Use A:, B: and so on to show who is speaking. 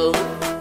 A: Oh.